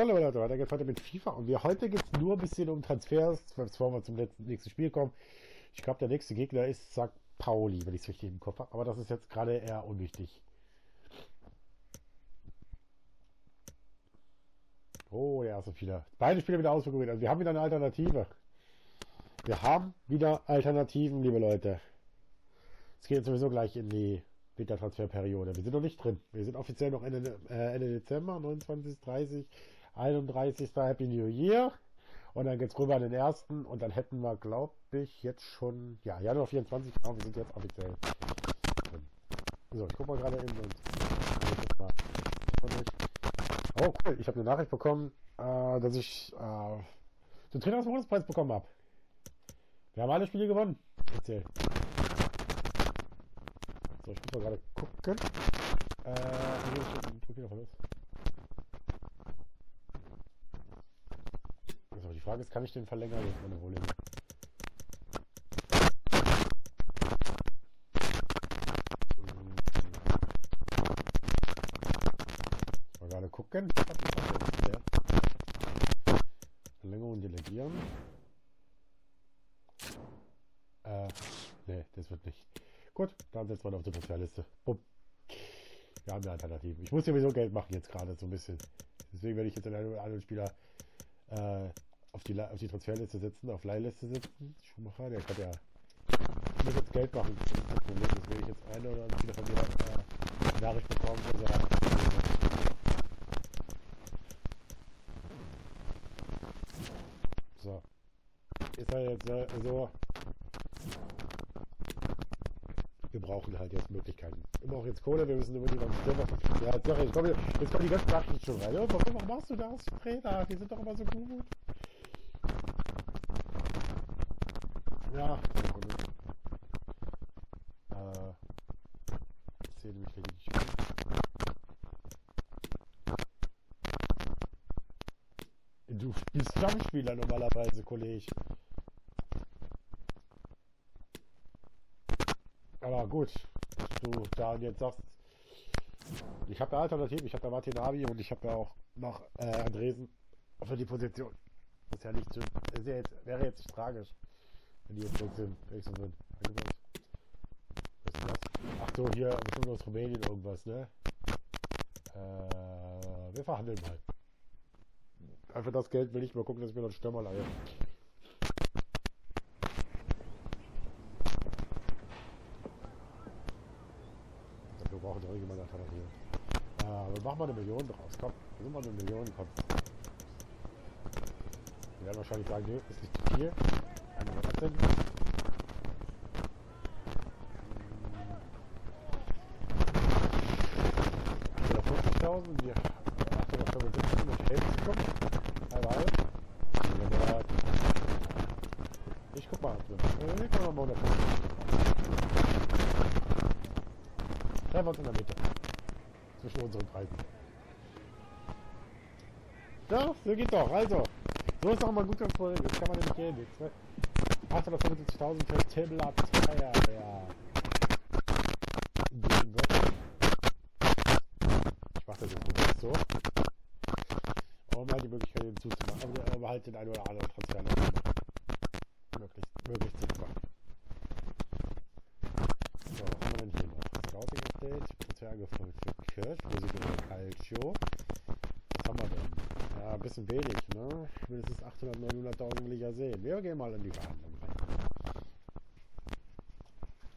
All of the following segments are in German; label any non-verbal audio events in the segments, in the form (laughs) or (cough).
So Leute, weiter geht's heute mit FIFA und wir heute geht's nur ein bisschen um Transfers, bevor wir zum letzten, nächsten Spiel kommen. Ich glaube, der nächste Gegner ist St. Pauli, wenn ich es richtig im Kopf habe, aber das ist jetzt gerade eher unwichtig. Oh, der erste Spieler. Beide Spiele wieder ausprobiert. Also wir haben wieder eine Alternative. Wir haben wieder Alternativen, liebe Leute. Es geht sowieso gleich in die Wintertransferperiode. Wir sind noch nicht drin. Wir sind offiziell noch Ende, äh, Ende Dezember, 29, 30, 31. Happy New Year. Und dann geht's rüber an den ersten und dann hätten wir, glaube ich, jetzt schon, ja, Januar 24, genau, wir sind jetzt offiziell drin. So, ich guck mal gerade eben und Oh cool, ich habe eine Nachricht bekommen, äh, dass ich äh, den Trainersmonatpreis bekommen habe. Wir haben alle Spiele gewonnen. Erzähl. So, ich muss mal gerade gucken. Äh, hier ist ein Profil noch los. Also die Frage ist, kann ich den verlängern? Ist meine Probleme. Mal gerade gucken. Verlängerung delegieren. Äh, nee, das wird nicht. Gut, dann setzen wir auf die Transferliste. Bumm. Wir haben eine Alternative. Ich muss sowieso Geld machen jetzt gerade so ein bisschen. Deswegen werde ich jetzt einen anderen Spieler äh, auf, die, auf die Transferliste setzen, auf Leihliste setzen. Schumacher, der kann ja. Ich muss jetzt Geld machen. Das ist Problem. Deswegen ich jetzt einen oder Spieler von mir äh, Nachricht bekommen. Also, so. Ist halt jetzt äh, so wir brauchen halt jetzt Möglichkeiten. Wir brauchen jetzt Kohle, wir müssen über die ganzen Server. Ja, jetzt, jetzt kommen die ganzen Nachrichten schon rein. warum, warum machst du das, Trainer? Die sind doch immer so gut. Ja, äh, ich sehe nämlich lediglich. Du bist Stammspieler normalerweise, Kollege. Aber gut, du da jetzt sagst, ich habe eine Alternative, ich habe da Martin Abi und ich habe ja auch noch äh, Andresen für die Position. Das ist ja nicht so, ist ja jetzt, wäre jetzt tragisch, wenn die jetzt weg sind, so sind. Ach so, hier bestimmt aus Rumänien irgendwas, ne? Äh, wir verhandeln mal. Einfach das Geld will ich mal gucken, dass ich mir noch Stürmer leihe. brauchen wir mal Alternative. Äh, wir machen mal eine Million draus. Komm, wir sind mal eine Million, komm. Wir werden wahrscheinlich sagen, nö, ist nicht zu viel. Einmal 13. Oder 50.000, wir 875 mit Hälfte kommen. Einmal. Ich guck mal, ich guck mal 150. Treffen wir uns in der Mitte. Zwischen unseren Preisen. Ja, so geht doch. Also, so ist doch mal gut Erfolg. Das kann man nämlich gehen. 875.000 für Timbler Tire. Ja. Ich mache das jetzt nicht so. Um halt die Möglichkeit hinzuzumachen. Aber halt den einen oder anderen Transfer möglich, möglich zu machen. So, was haben wir denn hier noch? Scouting Update, Transfer gefolgt für Kirsch, Musik und Calcio. Was haben wir denn? Ja, ein bisschen wenig, ne? Mindestens 800, 900.000 will ich ja sehen. Wir gehen mal in die Verhandlungen rein.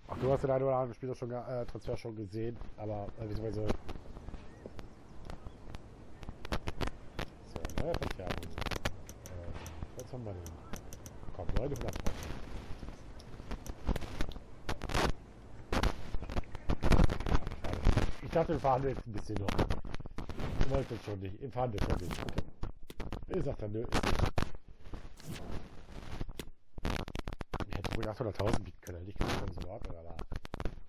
Ach, du hast den einen oder anderen Spieler schon, äh, Transfer schon gesehen, aber, äh, beziehungsweise... So, neue Verfärbung. Äh, was haben wir denn? Komm, 900 Ich dachte, wir fahren jetzt ein bisschen noch. Ich wollte schon nicht. Fahren jetzt schon nicht. Okay. Ich sag dann, nö, ist nicht. Ich wohl 800.000 bieten können. Ich gesagt, das ist Wort, oder?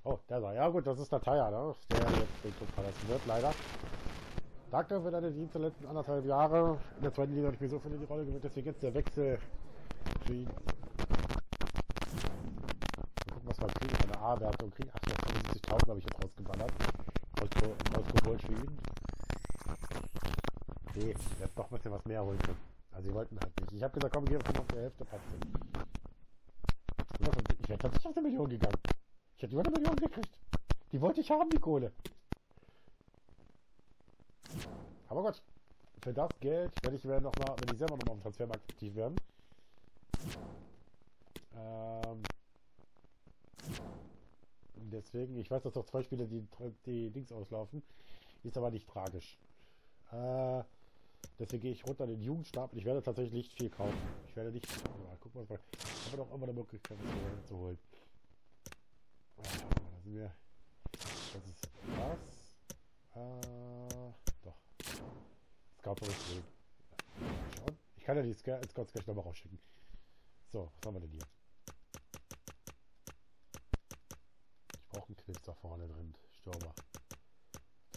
Oh, der war. Ja gut, das ist der Taya, ne? Der jetzt den Club verlassen wird, leider. Danke für deine Dienste letzten anderthalb Jahre. In der zweiten Liga habe ich mir so viel in die Rolle gewöhnt, deswegen jetzt der Wechsel. Mal gucken, was wir kriegen. Eine A-Wertung kriegen. 875.000 habe ich jetzt rausgeballert ausgeholt für ihn. Nee, hätten doch ein bisschen was mehr holen können. Also sie wollten halt nicht. Ich habe gesagt, komm, geh mal auf die Hälfte patzen. Ich wäre tatsächlich auf eine Million gegangen. Ich hätte über eine Million gekriegt. Die wollte ich haben, die Kohle. Aber gut. Für das Geld werde ich noch mal, wenn ich selber noch mal auf dem Transfermarkt aktiv werden. Ähm, deswegen, ich weiß, dass noch zwei Spiele die, die Dings auslaufen. Ist aber nicht tragisch. Äh, deswegen gehe ich runter in den Jugendstapel. Ich werde tatsächlich nicht viel kaufen. Ich werde nicht. Mal gucken, was wir. Haben wir doch immer eine Möglichkeit, das zu holen. Ah, da sind wir. Das ist was? Äh, doch. Scout Bericht ja. Schauen. Ich kann ja die Scouts gleich nochmal rausschicken. So, was haben wir denn hier? Ich brauche einen Knips da vorne drin. Stürmer.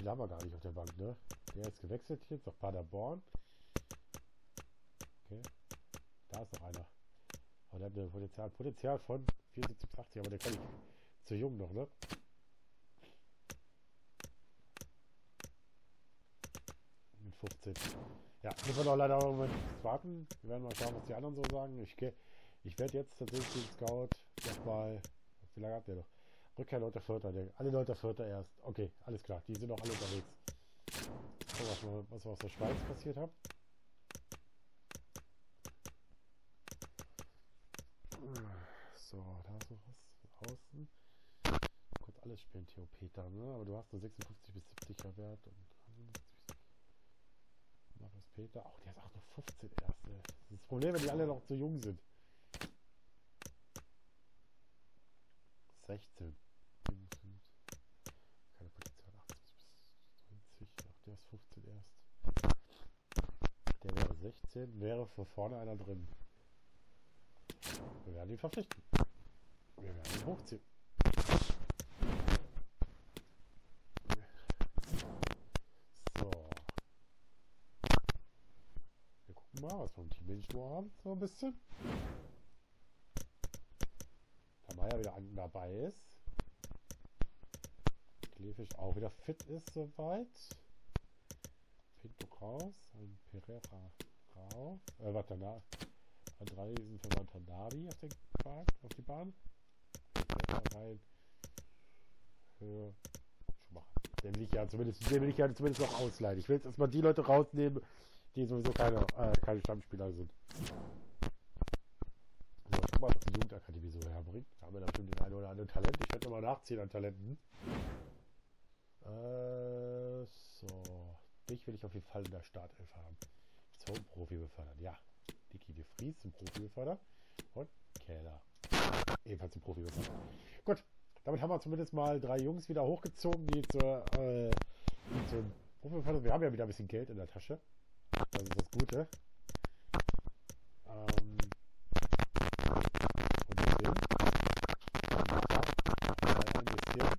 Haben wir gar nicht auf der Bank, ne? Der ist gewechselt jetzt auf Paderborn. Okay. Da ist noch einer. Aber der hat ein Potenzial, Potenzial von 74 bis 80, aber der kann ich zu jung noch, ne? Mit 15. Ja, müssen wir doch leider irgendwann warten. Wir werden mal schauen, was die anderen so sagen. Ich, ich werde jetzt tatsächlich den Scout nochmal. Wie lange habt ihr noch? Rückkehr Leute Vierter. Alle Leute Vierter erst. Okay, alles klar. Die sind auch alle unterwegs. Was, was aus der Schweiz passiert haben. So, da hast du was außen. Kurz alles spielen, Theo Peter, ne? Aber du hast nur 56 bis 70er Wert und Marius Peter. Auch der ist auch nur 15 erste. Das ist das Problem, wenn die alle noch zu jung sind. 16. Keine Potenzial 80 bis 90. Ach, der ist 15 erst. Der wäre 16. Wäre für vorne einer drin. Wir werden ihn verpflichten. Wir werden ihn hochziehen. So. Wir gucken mal, was wir im Team haben. So ein bisschen. Da Meier wieder dabei ist. Klefisch auch wieder fit ist soweit. Pinto raus. Ein Pereira raus. Äh, warte, danach. drei sind für Watanabe auf, den Bahn, auf die Bahn. Rein. Für. Den will ich ja zumindest, den will ich ja zumindest noch ausleihen. Ich will jetzt erstmal die Leute rausnehmen, die sowieso keine, äh, keine Stammspieler sind. So, ich mal, was die Jugendakademie so herbringt. Da haben wir natürlich den einen oder anderen Talent. Ich werde nochmal nachziehen an Talenten. Äh, so. Dich will ich auf jeden Fall in der Startelf haben. Zum Profi befördern. Ja. Dicky de Vries zum Profi befördern. Und Keller. Ebenfalls zum Profi befördern. Gut. Damit haben wir zumindest mal drei Jungs wieder hochgezogen, die zur, äh, die Profi befördern. Wir haben ja wieder ein bisschen Geld in der Tasche. Das ist das Gute. Ähm, und deswegen. Ein bisschen.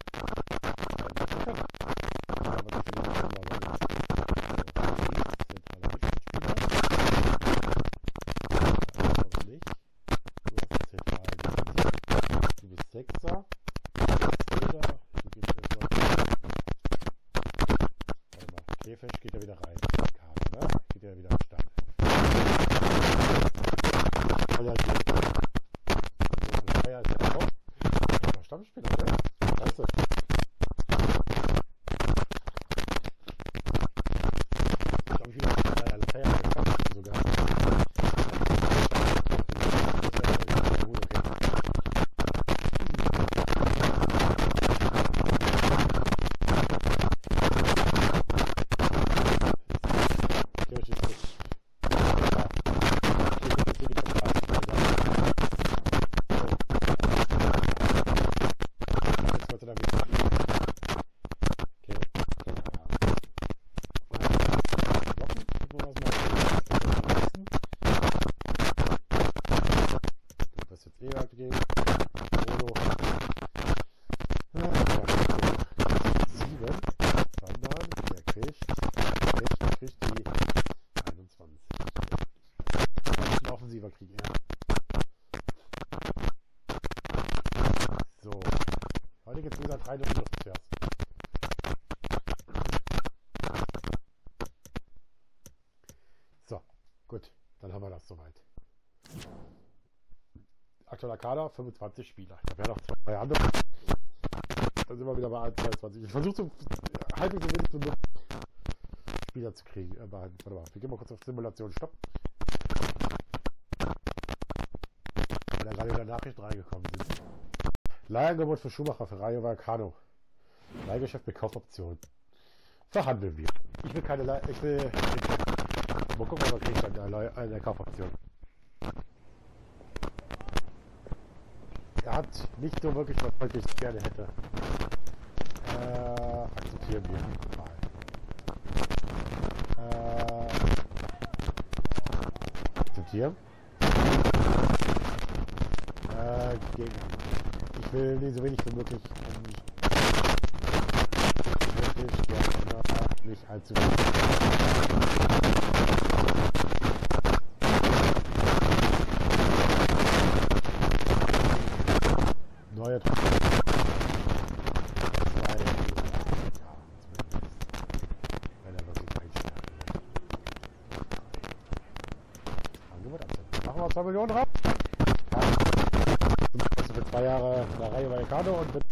Sechser. Warte mal, Käfisch geht ja wieder rein. Kader, ne? Geht ja wieder am Start. Also, Feier ist ja auch. Stammspieler, ne? Weißt du? Ich glaube, ich wieder Feier sogar. offensiver Krieg, ja. So. Gibt es wieder drei Lufttransfers. Gut, dann haben wir das soweit. Aktueller Kader, 25 Spieler. Da wären noch zwei andere. Dann sind wir wieder bei 22. Ich versuche so halbwegs so wenig möglich Spieler zu kriegen. Äh, warte mal, wir gehen mal kurz auf Simulation Stopp. Weil da gerade wieder Nachrichten reingekommen sind. Leihangebot für Schumacher für Rayo Vallecano. Leihgeschäft mit Kaufoption. Verhandeln wir. Ich will keine Leih... Ich will... Mal gucken, was er kriegt an der, Leih an der Kaufoption. Er hat nicht so wirklich was, was ich gerne hätte. Äh, akzeptieren wir mal. Äh, akzeptieren. Äh, gegen. Ich will nie so wenig wie möglich. Wirklich gerne nicht allzu Neue Machen wir 2 Millionen drauf. Zwei Jahre eine Reihe Vallecano und mit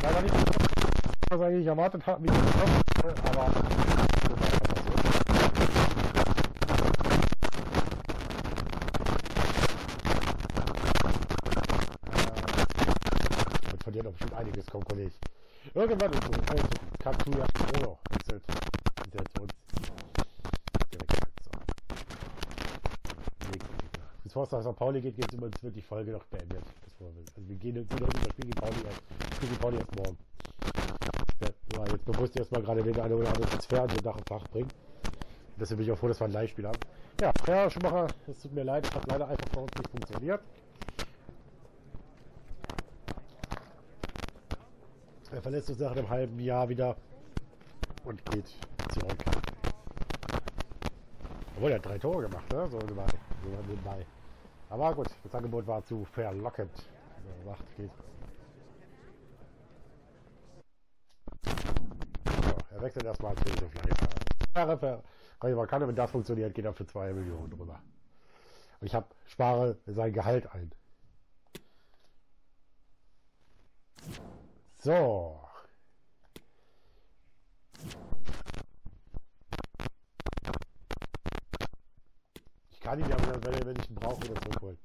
leider nicht was eigentlich erwartet hatten, wie es aber dir noch bestimmt einiges kommen, Kollege. Irgendwann ist. Also, Katsuya Ono wechselt. Ist ja zu uns. Direkt so. Es nach St. Pauli geht, geht es wird die Folge noch beendet. Also wir gehen jetzt wieder das Spiel gegen Pauli erst, Spiel gegen Pauli erst morgen. Ja, jetzt bewusst erstmal gerade den eine oder andere Transfer an den Dach und Fach bringen. Deswegen bin ich auch froh, dass wir ein Live-Spiel haben. Ja, Herr Schumacher, es tut mir leid, es hat leider einfach bei uns nicht funktioniert. Er verlässt uns nach einem halben Jahr wieder und geht zurück. Obwohl, er hat drei Tore gemacht, ne? So nebenbei. So nebenbei. Aber gut, das Angebot war zu verlockend. Macht, geht. So, er wechselt erstmal zu für Rayo Vallecano. Wenn das funktioniert, geht er für 2 Millionen drüber. Ich habe spare sein Gehalt ein. So. Ich kann ihn ja, wenn, wenn ich ihn brauche, wieder zurückholen.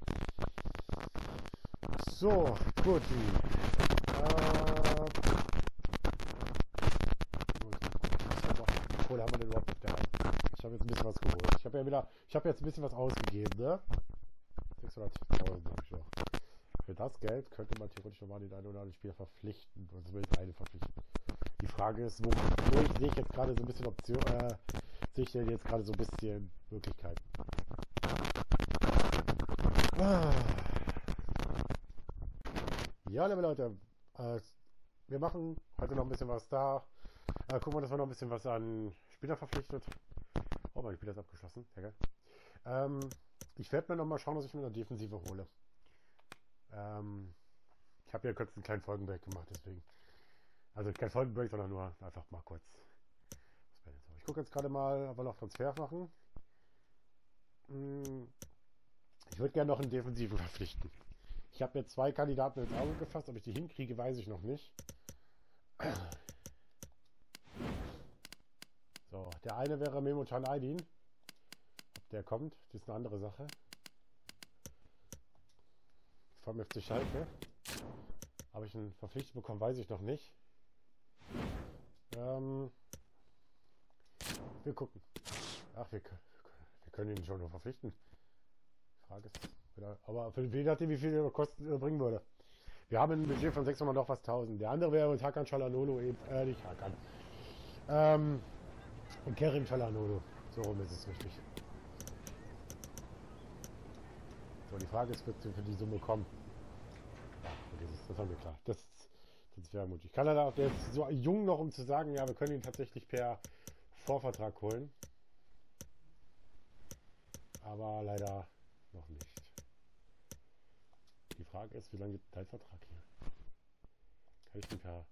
So, gut. Äh, Kohle haben wir denn überhaupt der Hand? Ich habe jetzt ein bisschen was geholt. Ich habe ja wieder, ich habe jetzt ein bisschen was ausgegeben, ne? 600.000 habe ich noch. Für das Geld könnte man theoretisch nochmal den einen oder anderen Spieler verpflichten. Also zumindest eine verpflichten. Die Frage ist, wo, wo ich sehe ich jetzt gerade so ein bisschen Option, äh, sehe ich denn jetzt gerade so ein bisschen Möglichkeiten. Ah. Ja, liebe Leute, äh, wir machen heute noch ein bisschen was da. Äh, gucken wir, dass wir noch ein bisschen was an Spieler verpflichtet. Oh, mein Spieler ist abgeschlossen. Geil. Ähm, ich werde mir noch mal schauen, was ich mit der Defensive hole. Ähm, ich habe ja kurz einen kleinen Folgenbreak gemacht, deswegen. Also kein Folgenbreak, sondern nur einfach mal kurz. Ich gucke jetzt gerade mal, ob wir noch Transfer machen. Hm, ich würde gerne noch einen Defensiven verpflichten. Ich habe mir zwei Kandidaten ins Auge gefasst. Ob ich die hinkriege, weiß ich noch nicht. So, der eine wäre Memotan Aydin. Ob der kommt, das ist eine andere Sache vom FC Schalke. Habe ich ihn verpflichtet bekommen, weiß ich noch nicht. Ähm, wir gucken. Ach, wir, wir können ihn schon noch verpflichten. Frage ist, aber für je nachdem, wie viel er kosten äh, bringen würde. Wir haben ein Budget von 600 noch was 1000. Der andere wäre mit Hakan Chalanolo, eben, äh, nicht Hakan. Ähm, und Kerim Chalanolo. So rum ist es richtig. So, die Frage ist, wird sie für die Summe kommen? Ja, das, ist, das haben wir klar. Das, das wäre mutig. Auch, der ist so jung noch, um zu sagen, ja, wir können ihn tatsächlich per Vorvertrag holen. Aber leider noch nicht. Die Frage ist, wie lange geht dein Vertrag hier? Kann ich den per.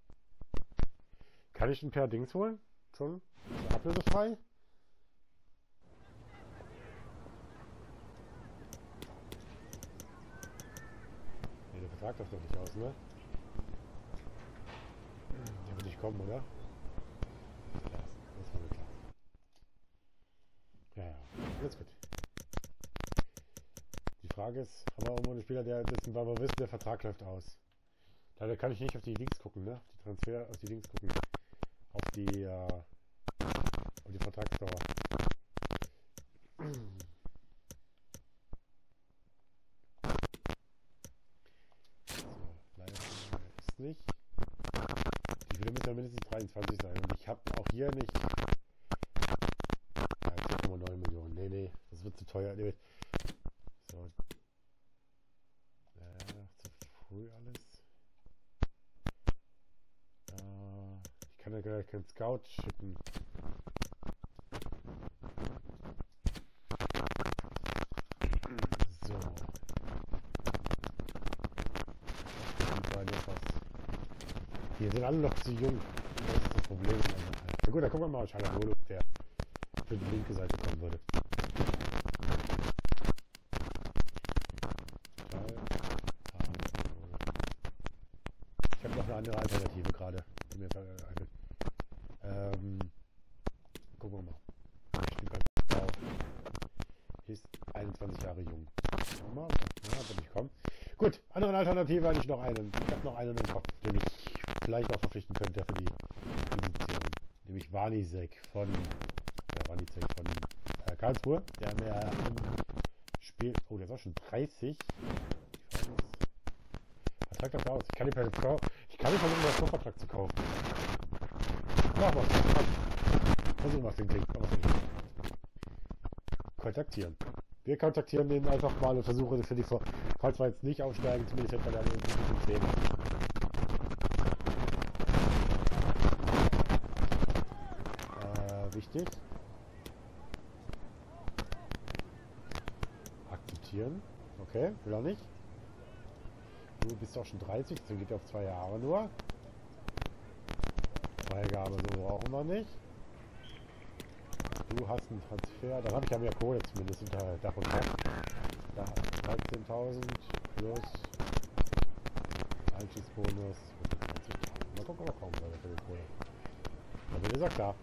Kann ich den per Dings holen? Schon? Ab ablösefrei. Nee, der Vertrag läuft doch nicht aus, ne? Der wird nicht kommen, oder? Das war mir klar. Ja, ja, alles gut. Haben wir irgendwo einen Spieler, der dessen, weil wir wissen, der Vertrag läuft aus. Leider kann ich nicht auf die Links gucken, ne? Auf die Transfer, auf die Links gucken. Auf die, äh, auf die Vertragsdauer. So, leider ist nicht. Die Spiele müssen ja mindestens 23 sein. Und ich habe auch hier nicht. Ja, 10,9 Millionen. Nee, nee, das wird zu teuer. Nee. So. Ja, zu früh alles. Äh, ich keinen Scout schicken. So. Die sind alle noch zu jung. Das ist das Problem. Na gut, dann gucken wir mal, Schalagolo, der für die linke Seite kommen würde. Ich habe noch eine andere Alternative gerade. Ähm, gucken wir mal. Ich spiele bei Frau. Ist 21 Jahre jung. Ja, wird nicht kommen. Gut, andere Alternative hatte ich noch einen. Ich habe noch einen im Kopf, den ich vielleicht auch verpflichten könnte für die Position. Nämlich Wanisek von ja, Wanisek von äh, Karlsruhe. Der mir im Spiel. Oh, der ist auch schon 30. Die Frage ist, Vertrag das aus. Ich kann per Frau. Ich kann ihn versuchen, das Vorvertrag zu kaufen. Mach was. Komm. Versuchen was den Klick. Kontaktieren. Wir kontaktieren den einfach mal und versuchen für die Vor falls wir jetzt nicht aufsteigen, zumindest hätten wir dann irgendwie ein bisschen 10. Äh, wichtig. Akzeptieren. Okay, will er nicht. Du bist doch schon 30, dann geht er auf zwei Jahre nur. Freigabe so brauchen wir nicht. Du hast einen Transfer, dann habe ich ja mehr Kohle zumindest hinter Dach und Fach. Da 13.000 plus Einstiegsbonus. Mal gucken, ob wir kommen bei der Kohle. Damit ist er klar.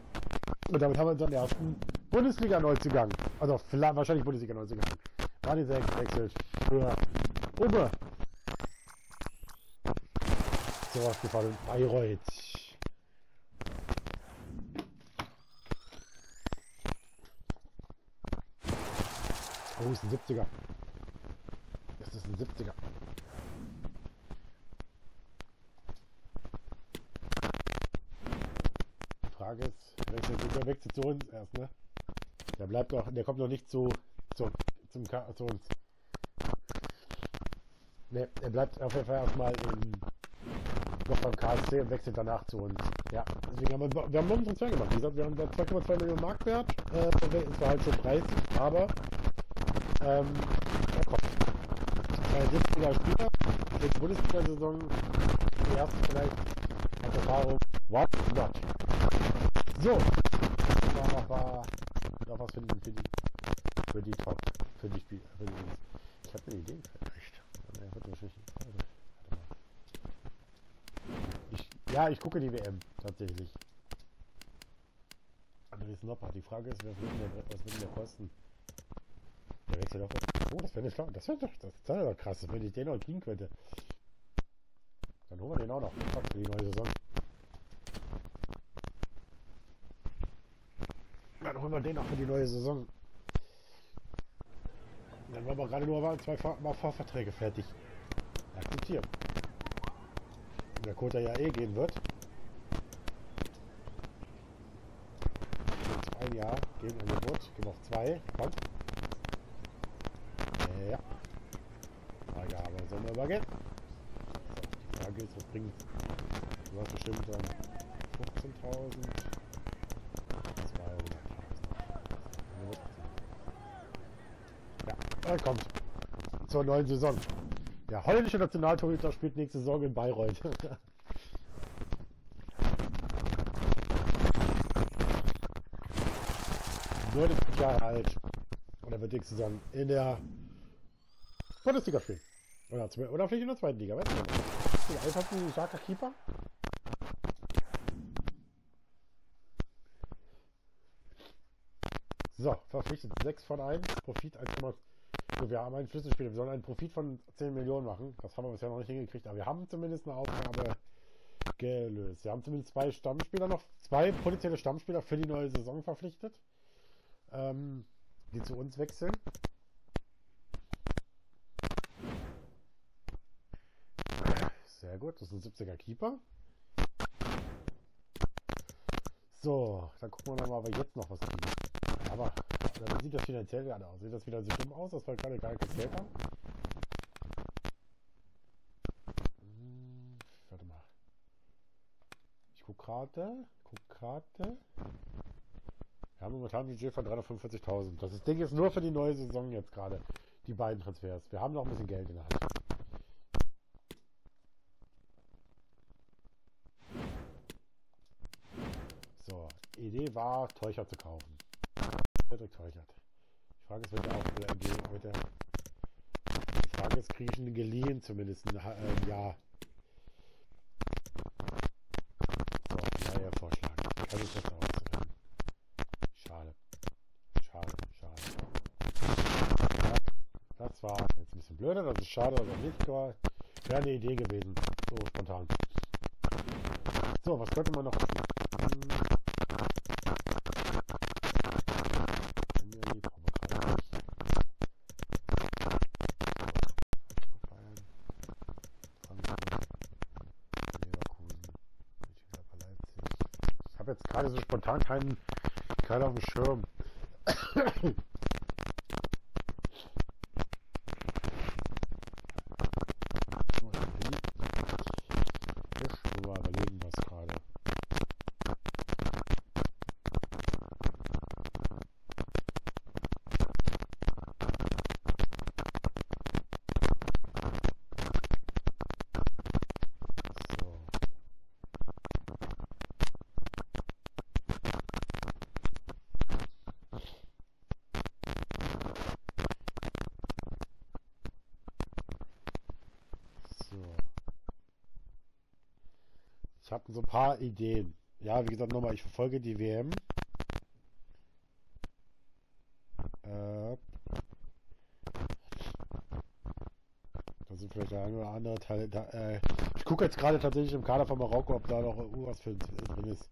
Und damit haben wir unseren ersten Bundesliga-Neuzugang. Also vielleicht, wahrscheinlich Bundesliga-Neuzugang. Wanisek wechselt für Uwe. So was gefallen. Bayreuth. Oh, ist ein 70er. Das ist ein 70er. Die Frage ist, wechselt, der wechselt zu uns erst, ne? Der bleibt doch, der kommt noch nicht zu, zu, zum, zu uns. Ne, er bleibt auf jeden Fall erstmal in, noch beim KSC und wechselt danach zu uns. Ja, deswegen haben wir, wir haben einen Transfer gemacht. Wie gesagt, wir haben da 2,2 Millionen Marktwert. Äh, es war halt so Preis, aber ähm. Ein 70er Spieler, jetzt Bundesliga-Saison, die erste vielleicht als Erfahrung. What not? So, mal noch, mal noch was finden für die, für die Top, für die Spieler. Für die, ich habe eine Idee vielleicht. Ich, ja, ich gucke die WM tatsächlich. Andres Nopper. Die Frage ist, was wird denn der, was wird denn der kosten? Der wechselt auf. Oh, das wäre. Das wäre doch, das wäre doch krass, wenn ich den noch kriegen könnte. Dann holen wir den auch noch. Fuck, für die neue Saison. Dann holen wir den auch für die neue Saison. Dann waren wir gerade nur mal zwei Fahr mal Fahrverträge fertig. Akzeptieren. Der Kota ja eh gehen wird. Ein Jahr gegen Angebot. Gehen auf zwei. Kommt. Ja. So, die Frage ist, was bringt Du hast bestimmt dann 15.000. 200.000. Ja, er kommt. Zur neuen Saison. Der holländische Nationaltorhüter spielt nächste Saison in Bayreuth. (laughs) 49 Jahre alt. Und er wird nächste Saison in der Bundesliga spielen. Oder, oder vielleicht in der zweiten Liga, weißt du nicht. Einfach ein starker Keeper. So, verpflichtet 6 von 1, Profit 1,2. So, wir haben einen Schlüsselspieler. Wir sollen einen Profit von 10 Millionen machen. Das haben wir bisher noch nicht hingekriegt, aber wir haben zumindest eine Aufgabe gelöst. Wir haben zumindest zwei Stammspieler noch, zwei potenzielle Stammspieler für die neue Saison verpflichtet, ähm, die zu uns wechseln. Sehr gut, das ist ein 70er Keeper. So, dann gucken wir mal, ob wir jetzt noch was kriegen. Aber wie sieht das finanziell gerade aus? Sieht das wieder so schlimm aus, dass wir gerade gar kein Geld haben? Hm, warte mal. Ich gucke gerade. Guck gerade. Wir haben momentan ein Budget von 345.000. Das Ding ist nur für die neue Saison jetzt gerade. Die beiden Transfers. Wir haben noch ein bisschen Geld in der Hand. So, Idee war, zu kaufen. Cedric Teuchert. Die Frage ist, wird er auch gehen heute. Die Frage ist, kriege ich ihn geliehen zumindest ein äh, Jahr? So, neuer Vorschlag. Kann ich das auszuhören? Schade. Schade, schade. Ja, das war jetzt ein bisschen blöder, das ist schade oder nicht, aber wäre eine Idee gewesen. So spontan. So, was könnte man noch tun? Hm. gerade so spontan keinen, keinen auf dem Schirm. Habe so ein paar Ideen. Ja, wie gesagt, nochmal, ich verfolge die WM. Äh, da sind vielleicht der eine oder andere Teil. Da, äh, ich gucke jetzt gerade tatsächlich im Kader von Marokko, ob da noch irgendwas für drin ist.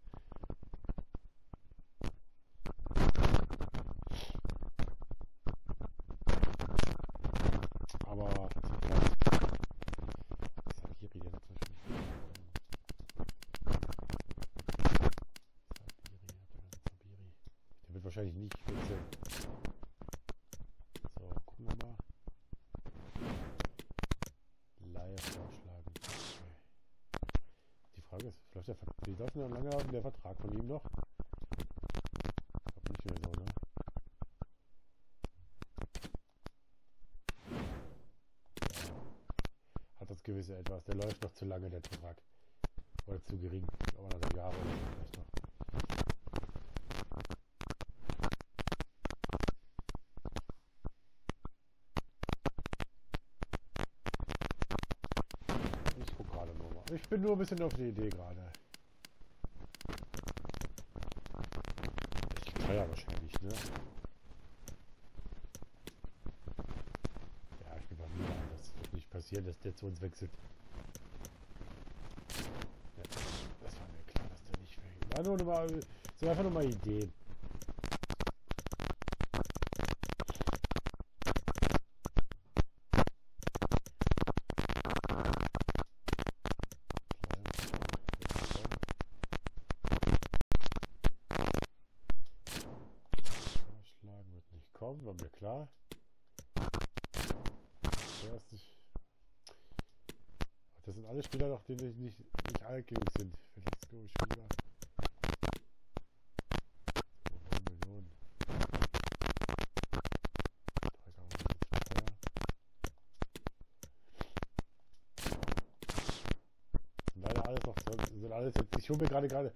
Wahrscheinlich nicht wechseln. So, gucken wir mal. Laie vorschlagen. Okay. Die Frage ist, vielleicht der Vertrag. Wie läuft denn lange der Vertrag von ihm noch? Ich glaube nicht mehr so, ne? Hat das gewisse etwas. Der läuft noch zu lange, der Vertrag. Oder zu gering. Aber anderthalb Jahre vielleicht noch. Ich bin nur ein bisschen auf die Idee gerade. Echt teuer wahrscheinlich, ne? Ja, ich bin mir sicher, das wird nicht passieren, dass der zu uns wechselt. Ja, das war mir klar, dass der nicht will. War nur mal, so einfach nur mal Ideen. War mir klar. Das sind alle Spieler noch, die nicht, nicht, nicht alt genug sind. Vielleicht go ich rüber. Millionen. Leider alles noch, sind alles jetzt, ich hole mir gerade gerade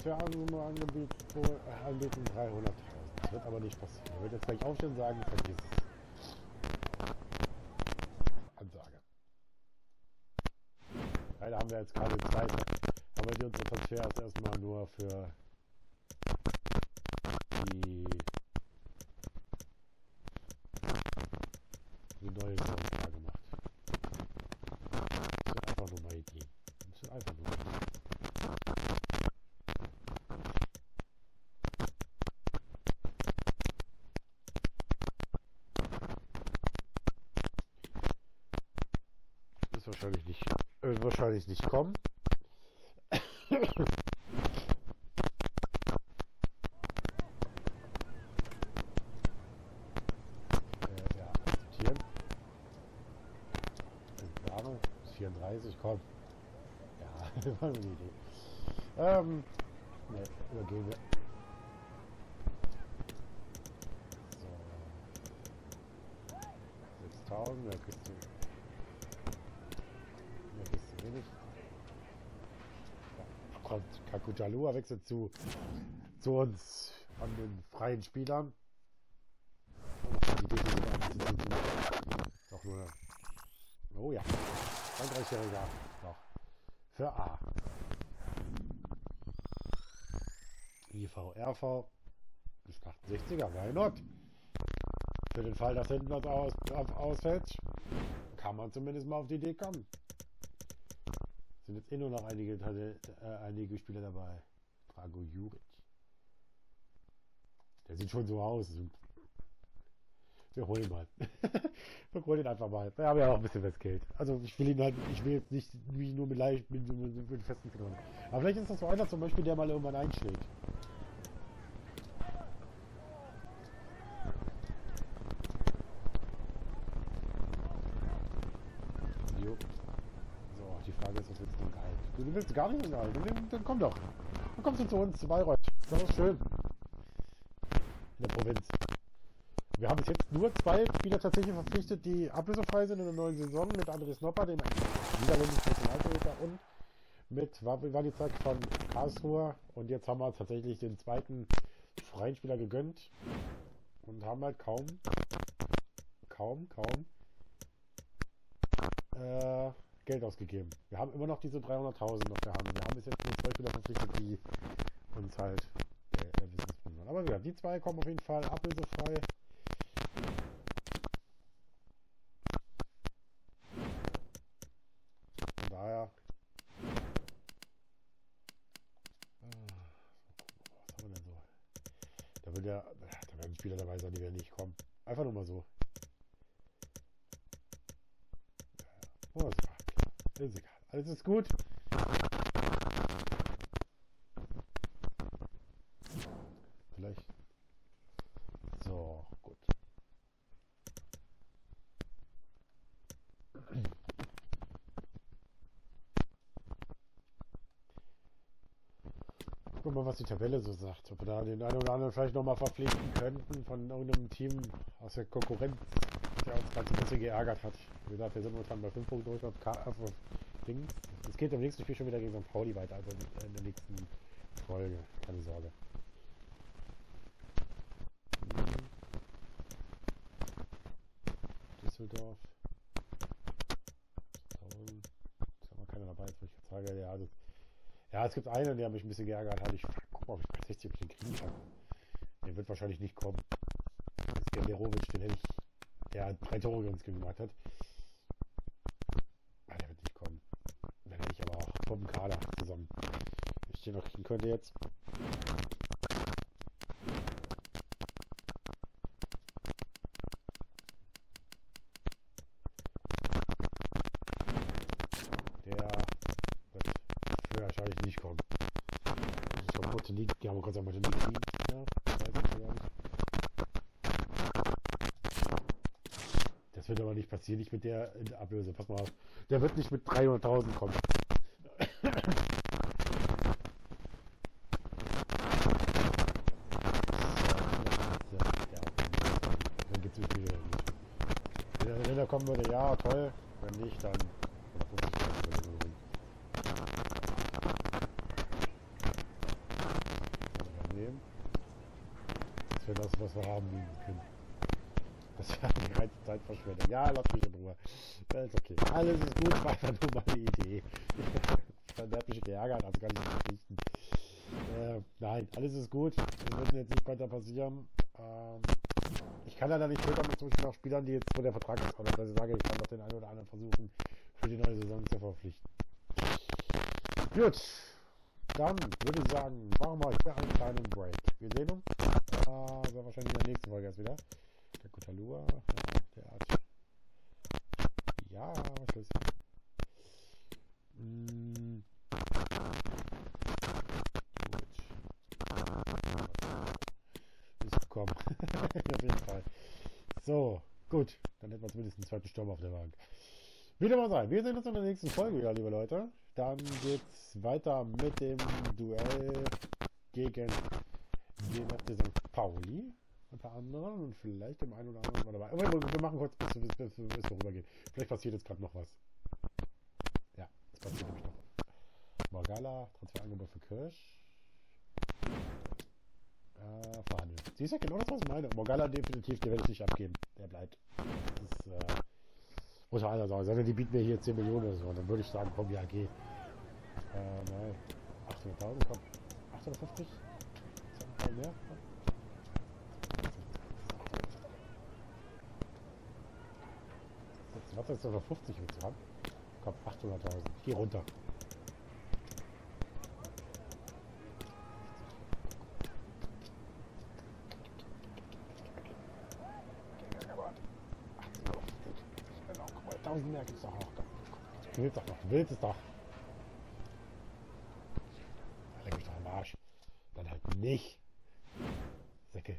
Transferangebot angebieten, äh, anbieten 300.000. Das wird aber nicht passieren. Er wird jetzt gleich aufstehen und sagen, vergiss es. Ansage. Leider haben wir jetzt gerade zwei, haben wir die unsere Transfers erstmal nur für die, die neue Saison klar gemacht. Das sind einfach nur mal Ideen. Das sind einfach nur Ideen. Ist wahrscheinlich nicht, wird wahrscheinlich nicht kommen. ja, akzeptieren. Jahre, 34, komm. Ja, (laughs) war eine Idee. Ähm, ne, übergehen wir. So. 6000, da kriegst du. Da kriegst du wenig. Kakutalua wechselt zu, zu uns an den freien Spielern. Ein. Doch nur. Oh ja. 33-Jähriger noch. Für A. IV, RV. Ist 68er, why not? Für den Fall, dass hinten was aus, ausfällt, kann man zumindest mal auf die Idee kommen. Sind jetzt eh nur noch einige, äh, einige Spieler dabei. Drago Juric. Der sieht schon so aus. Wir holen ihn mal. (laughs) Wir holen ihn einfach mal. Wir haben ja auch ein bisschen was Geld. Also ich will ihn halt, ich will jetzt nicht mich nur mit leicht mit, mit, mit festen Knochen. Aber vielleicht ist das so einer zum Beispiel, der mal irgendwann einschlägt. Jo. So, die Frage ist, was willst du denn Gehalt? Du, willst gar nicht Gehalt. Dann, dann komm doch. Dann kommst du zu uns, zu Bayreuth. Das ist schön. In der Provinz. Wir haben bis jetzt nur zwei Spieler tatsächlich verpflichtet, die ablösefrei sind in der neuen Saison mit Andres Nopper, dem niederländischen Nationaltorhüter und mit Walizak von Karlsruhe. Und jetzt haben wir tatsächlich den zweiten freien Spieler gegönnt und haben halt kaum, kaum, kaum äh, Geld ausgegeben. Wir haben immer noch diese 300.000 noch Hand. Wir haben bis jetzt nur zwei Spieler verpflichtet, die uns halt äh, äh, wissen. Aber ja, die zwei kommen auf jeden Fall ablösefrei. daher. Was haben wir denn so? Da will der. Da werden Spieler dabei sein, die werden nicht kommen. Einfach nur mal so. Oh, ist klar. Ist egal. Alles ist gut. Vielleicht. So, gut. Wir mal, was die Tabelle so sagt. Ob wir da den einen oder anderen vielleicht nochmal verpflichten könnten von irgendeinem Team aus der Konkurrenz, der uns gerade ein bisschen geärgert hat. Wie gesagt, wir sind momentan bei 5 Punkten durch auf, auf Dings. Es geht im nächsten Spiel schon wieder gegen St. Pauli weiter, also in der nächsten Folge. Keine Sorge. Düsseldorf. Ist aber keiner dabei, jetzt ich jetzt sage, ja, das ja, es gibt einen, der mich ein bisschen geärgert hat. Ich guck mal, ob ich bei 60 den kriegen kann. Der wird wahrscheinlich nicht kommen. Das ist Genderovic, den hätte ich, der drei Tore uns gemacht hat. Ah, der wird nicht kommen. Dann hätte ich aber auch vom Kader zusammen. Wenn ich den noch kriegen könnte jetzt. Der wird wahrscheinlich nicht kommen. Ich glaube, Montenegro, die haben weiß ich gar nicht. Das wird aber nicht passieren, nicht mit der Ablöse. Pass mal auf. Der wird nicht mit 300.000 kommen. kommen würde, ja toll. Wenn nicht, dann. Das wäre das, was wir haben können. Das ist ja die reine Zeitverschwendung. Ja, lass mich in Ruhe. Alles okay. Alles ist gut, war einfach nur meine Idee. (laughs) Dann hat mich geärgert, also kann ich nicht verpflichten. Äh, nein, alles ist gut. Wir wird jetzt nicht weiter passieren. Ähm, ich kann leider nicht später mit zum Beispiel auch Spielern, die jetzt vor der Vertrag ist, oder dass ich sage, ich kann doch den einen oder anderen versuchen, für die neue Saison zu verpflichten. Gut, dann würde ich sagen, machen wir hier einen kleinen Break. Wir sehen uns äh, wahrscheinlich in der nächsten Folge erst wieder. Der Kutalua, der hat. Ja, Schluss. Mm. Gekommen. (laughs) auf jeden Fall. So, gut. Dann hätten wir zumindest einen zweiten Sturm auf der Bank. Wieder mal sein. Wir sehen uns in der nächsten Folge, ja, liebe Leute. Dann geht's weiter mit dem Duell gegen den FC St. Pauli unter anderem und vielleicht dem einen oder anderen mal dabei. Aber wir machen kurz, bis, bis, bis, bis wir. Vielleicht passiert jetzt gerade noch was. Ja, es passiert nämlich noch was. Morgala, Transferangebot für Kirsch. Äh, verhandeln. Siehst du, genau das, was ich meine. Morgala definitiv, der werde ich nicht abgeben. Der bleibt. Das ist, äh, muss man anders sagen. Sondern die bieten mir hier 10 Millionen oder so. Dann würde ich sagen, komm, ja, geh. Äh, nein. 800.000, komm. 850? Ist das mehr? Was ist das 50 willst du haben? Komm, 800.000. Geh runter. Mehr gibt's doch auch. Du willst doch noch, willst es doch. Leck mich doch am Arsch. Dann halt nicht. Säcke.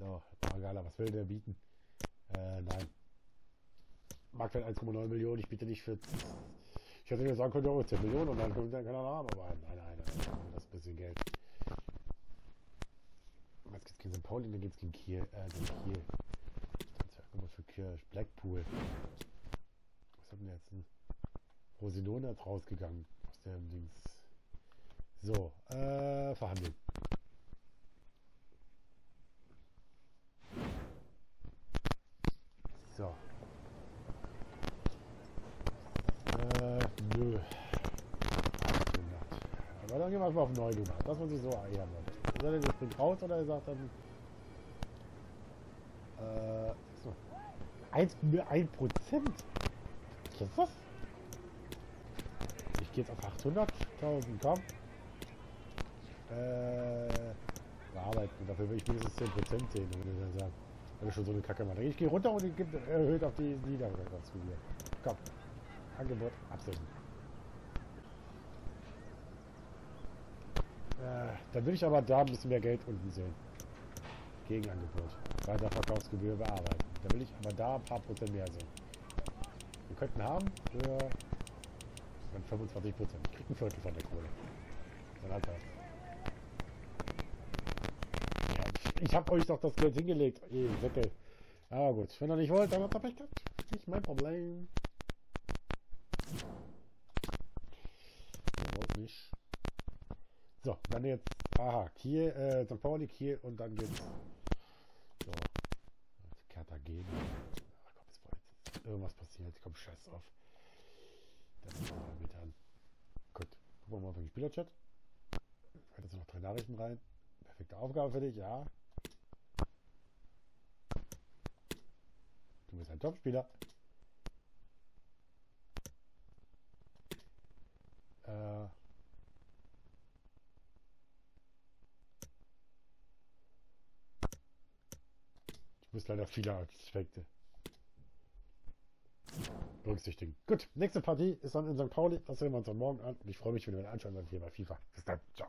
So, Magala, was will der bieten? Äh, nein. Marktwert 1,9 Millionen, ich biete nicht für. Ich hätte mir sagen können, ja, 10 Millionen und dann kommt dann keiner haben, aber nein, nein, nein, das ist ein bisschen Geld. Jetzt geht's gegen St. Pauli, dann geht's gegen Kiel, äh, gegen Kiel. Transferangebot für Kirch, Blackpool. Was hat denn jetzt ein Rosinone ist rausgegangen aus dem Dings. So, äh, verhandeln. So. Äh, nö. Aber dann gehen wir mal auf Neunhundert. Das muss ich so ehren. Ist er jetzt bringt raus oder er sagt dann. Äh, so. 1, 1 Prozent? Was ist das? Ich gehe jetzt auf 800.000, komm. Äh, bearbeiten. Dafür will ich mindestens 10% sehen, würde ich dann sagen. Wenn ich schon so eine Kacke mache. Ich gehe runter und gebe erhöht auf die Niedergangsgebühr. Komm. Angebot absenden. Äh, dann will ich aber da ein bisschen mehr Geld unten sehen. Gegenangebot. Weiterverkaufsgebühr bearbeiten. Da will ich aber da ein paar Prozent mehr sehen. Wir könnten haben für dann 25 Prozent. Ich krieg ein Viertel von der Kohle. Das. Ja, ich habe euch doch das Geld hingelegt, ihr Säcke. Aber gut, wenn ihr nicht wollt, dann habt ihr Pech gehabt. Nicht mein Problem. nicht. So, dann jetzt, aha, Kiel, äh, St. Pauli, Kiel und dann geht's. So. Cartagena. Ach komm, war jetzt irgendwas passiert. Komm, scheiß drauf. Dann mal mit an. Gut, gucken wir mal auf den Spielerchat. Jetzt noch drei Nachrichten rein. Perfekte Aufgabe für dich, ja. Du bist ein Topspieler. Äh. Ich muss leider viele Aspekte berücksichtigen. Gut, nächste Partie ist dann in St. Pauli. Das sehen wir uns dann morgen an. Und ich freue mich, wenn ihr anschauen, wenn wir bei FIFA. Bis dann. Ciao.